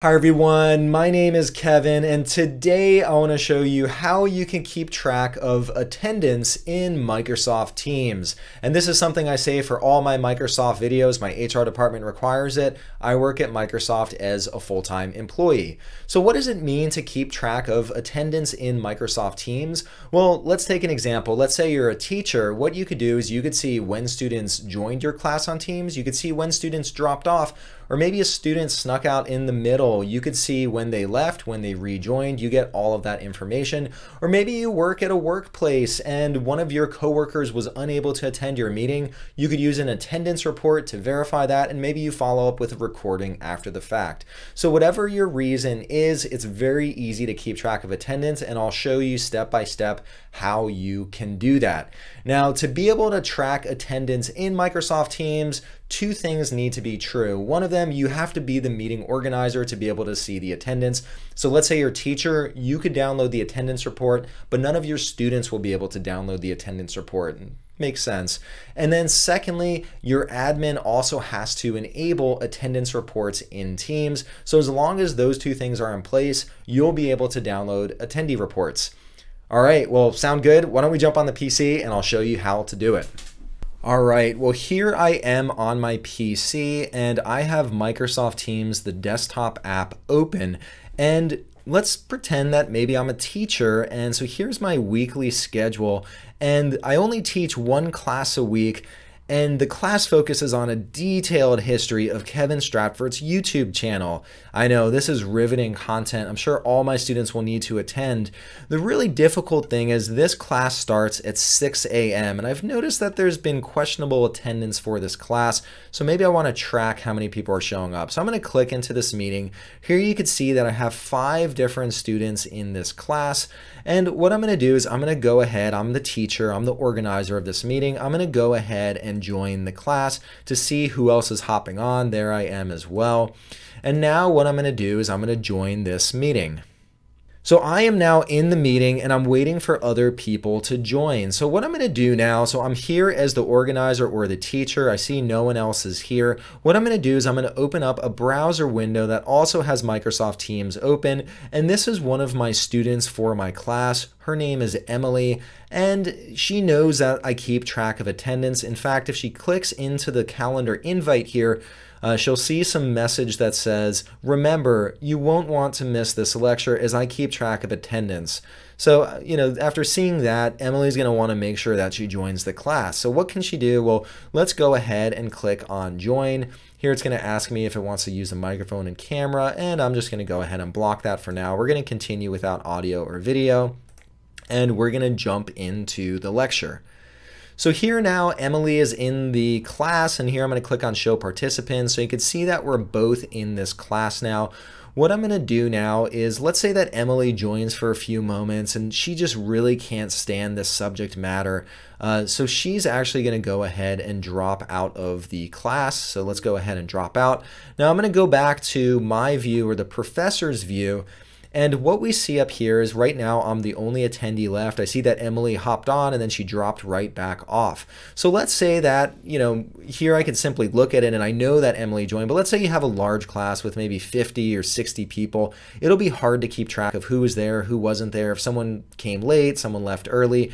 Hi everyone, my name is Kevin and today I want to show you how you can keep track of attendance in Microsoft Teams. And this is something I say for all my Microsoft videos, my HR department requires it. I work at Microsoft as a full-time employee. So what does it mean to keep track of attendance in Microsoft Teams? Well, let's take an example. Let's say you're a teacher. What you could do is you could see when students joined your class on Teams, you could see when students dropped off, or maybe a student snuck out in the middle. You could see when they left, when they rejoined, you get all of that information. Or maybe you work at a workplace and one of your coworkers was unable to attend your meeting. You could use an attendance report to verify that and maybe you follow up with a recording after the fact. So whatever your reason is, it's very easy to keep track of attendance and I'll show you step by step how you can do that. Now, to be able to track attendance in Microsoft Teams, two things need to be true. One of them, you have to be the meeting organizer to be able to see the attendance. So let's say your teacher, you could download the attendance report, but none of your students will be able to download the attendance report. Makes sense. And then secondly, your admin also has to enable attendance reports in Teams. So as long as those two things are in place, you'll be able to download attendee reports. All right, well, sound good? Why don't we jump on the PC and I'll show you how to do it. All right, well, here I am on my PC and I have Microsoft Teams, the desktop app open. And let's pretend that maybe I'm a teacher. And so here's my weekly schedule. And I only teach one class a week and the class focuses on a detailed history of Kevin Stratvert's YouTube channel. I know this is riveting content. I'm sure all my students will need to attend. The really difficult thing is this class starts at 6 a.m. and I've noticed that there's been questionable attendance for this class, so maybe I want to track how many people are showing up. So I'm going to click into this meeting. Here you can see that I have five different students in this class, and what I'm going to do is I'm going to go ahead, I'm the teacher, I'm the organizer of this meeting, I'm going to go ahead and and join the class to see who else is hopping on. There I am as well. And now what I'm going to do is I'm going to join this meeting. So I am now in the meeting and I'm waiting for other people to join. So what I'm going to do now, so I'm here as the organizer or the teacher. I see no one else is here. What I'm going to do is I'm going to open up a browser window that also has Microsoft Teams open. And this is one of my students for my class. Her name is Emily and she knows that I keep track of attendance. In fact, if she clicks into the calendar invite here, uh, she'll see some message that says, remember, you won't want to miss this lecture as I keep track of attendance. So, uh, you know, after seeing that, Emily's going to want to make sure that she joins the class. So what can she do? Well, let's go ahead and click on join. Here it's going to ask me if it wants to use the microphone and camera, and I'm just going to go ahead and block that for now. We're going to continue without audio or video, and we're going to jump into the lecture. So here now, Emily is in the class, and here I'm going to click on Show Participants. So you can see that we're both in this class now. What I'm going to do now is, let's say that Emily joins for a few moments, and she just really can't stand this subject matter. Uh, so she's actually going to go ahead and drop out of the class. So let's go ahead and drop out. Now I'm going to go back to my view or the professor's view and what we see up here is right now I'm the only attendee left. I see that Emily hopped on and then she dropped right back off. So let's say that, you know, here I can simply look at it and I know that Emily joined, but let's say you have a large class with maybe 50 or 60 people. It'll be hard to keep track of who was there, who wasn't there, if someone came late, someone left early.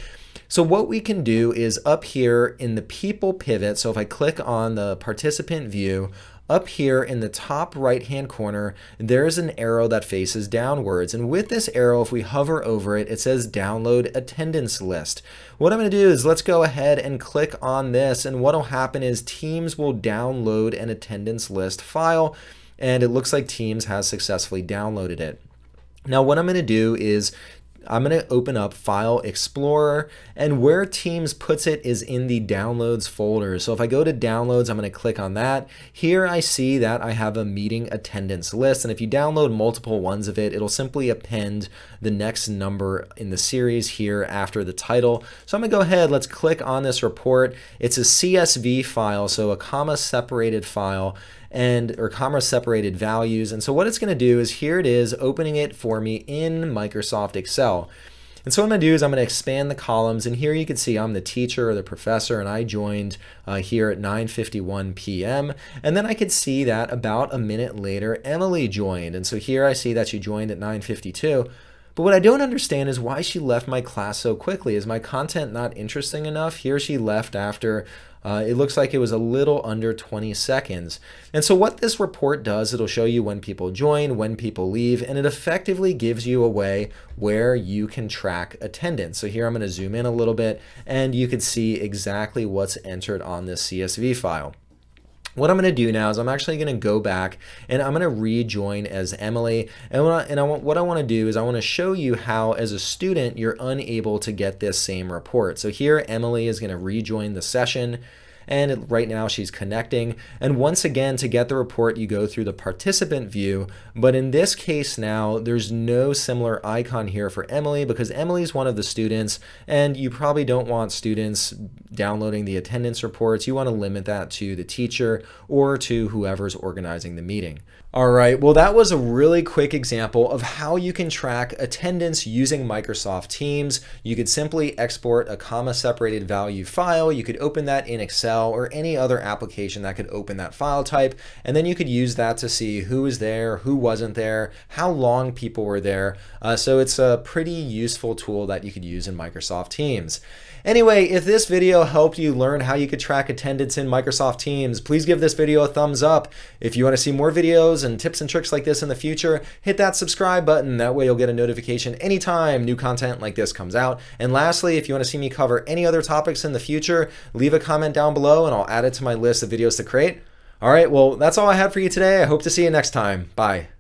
So what we can do is up here in the people pivot, so if I click on the participant view, up here in the top right hand corner, there's an arrow that faces downwards. And with this arrow, if we hover over it, it says download attendance list. What I'm going to do is let's go ahead and click on this. And what will happen is Teams will download an attendance list file. And it looks like Teams has successfully downloaded it. Now what I'm going to do is I'm going to open up File Explorer, and where Teams puts it is in the Downloads folder. So if I go to Downloads, I'm going to click on that. Here I see that I have a meeting attendance list, and if you download multiple ones of it, it'll simply append the next number in the series here after the title. So I'm going to go ahead, let's click on this report. It's a CSV file, so a comma separated file, and or comma separated values. And so what it's going to do is here it is opening it for me in Microsoft Excel. And so what I'm going to do is I'm going to expand the columns. And here you can see I'm the teacher or the professor, and I joined uh, here at 9.51 p.m. And then I could see that about a minute later, Emily joined. And so here I see that she joined at 9.52. But what I don't understand is why she left my class so quickly. Is my content not interesting enough? Here she left after uh, it looks like it was a little under 20 seconds. And so what this report does, it'll show you when people join, when people leave, and it effectively gives you a way where you can track attendance. So here I'm going to zoom in a little bit and you can see exactly what's entered on this CSV file. What I'm going to do now is I'm actually going to go back and I'm going to rejoin as Emily. And, what I, and I want, what I want to do is I want to show you how, as a student, you're unable to get this same report. So here, Emily is going to rejoin the session and right now she's connecting. And once again, to get the report, you go through the participant view. But in this case now, there's no similar icon here for Emily because Emily's one of the students, and you probably don't want students downloading the attendance reports. You want to limit that to the teacher or to whoever's organizing the meeting. All right, well, that was a really quick example of how you can track attendance using Microsoft Teams. You could simply export a comma separated value file. You could open that in Excel or any other application that could open that file type. And then you could use that to see who was there, who wasn't there, how long people were there. Uh, so it's a pretty useful tool that you could use in Microsoft Teams. Anyway, if this video helped you learn how you could track attendance in Microsoft Teams, please give this video a thumbs up. If you want to see more videos and tips and tricks like this in the future, hit that subscribe button. That way you'll get a notification anytime new content like this comes out. And lastly, if you want to see me cover any other topics in the future, leave a comment down below and I'll add it to my list of videos to create. All right, well, that's all I had for you today. I hope to see you next time. Bye.